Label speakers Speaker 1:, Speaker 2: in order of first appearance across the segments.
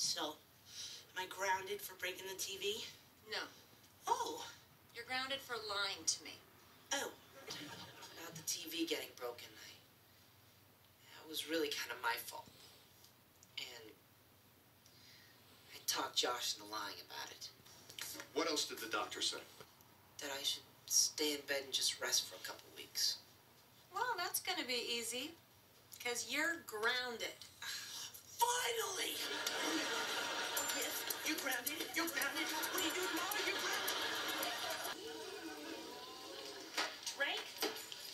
Speaker 1: So, am I grounded for breaking the TV?
Speaker 2: No.
Speaker 1: Oh,
Speaker 2: You're grounded for lying to me.
Speaker 1: oh. About the TV getting broken, I. That was really kind of my fault. And I talked Josh into lying about it.
Speaker 3: What else did the doctor say?
Speaker 1: That I should stay in bed and just rest for a couple weeks.
Speaker 2: Well, that's gonna be easy. Because you're grounded.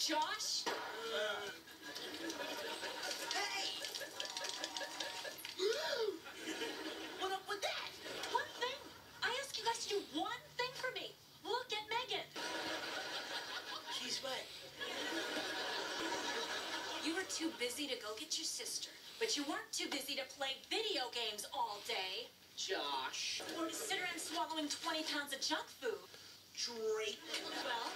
Speaker 2: Josh?
Speaker 1: Hey! what up with that?
Speaker 2: One thing. I ask you guys to do one thing for me. Look at Megan.
Speaker 1: She's what?
Speaker 2: You were too busy to go get your sister, but you weren't too busy to play video games all day.
Speaker 1: Josh.
Speaker 2: Or to sit around swallowing 20 pounds of junk food.
Speaker 1: Drake.
Speaker 2: Well,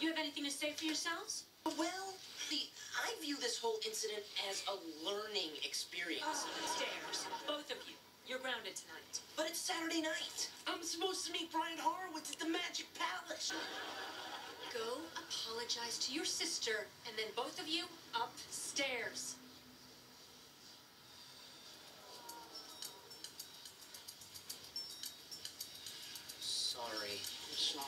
Speaker 2: you have anything to say for yourselves?
Speaker 1: Well, the I view this whole incident as a learning experience.
Speaker 2: Stairs. Both of you. You're grounded tonight.
Speaker 1: But it's Saturday night. I'm supposed to meet Brian Horowitz at the Magic Palace.
Speaker 2: Go apologize to your sister, and then both of you upstairs.
Speaker 1: Sorry. I'm sorry.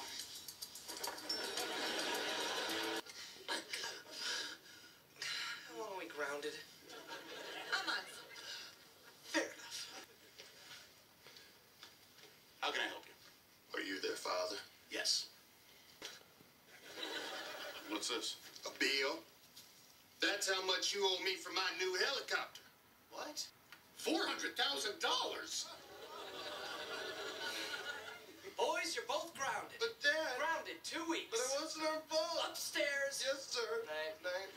Speaker 1: How long are we grounded?
Speaker 2: A month.
Speaker 1: Fair enough.
Speaker 3: How can I help you?
Speaker 4: Are you their father?
Speaker 3: Yes. What's this?
Speaker 4: A bill? That's how much you owe me for my new helicopter.
Speaker 3: What? Four hundred thousand dollars.
Speaker 1: Boys, you're both grounded.
Speaker 4: But Dad,
Speaker 1: grounded two weeks.
Speaker 4: but it wasn't our fault.
Speaker 1: Upstairs.
Speaker 4: Yes, sir.
Speaker 1: Night, night.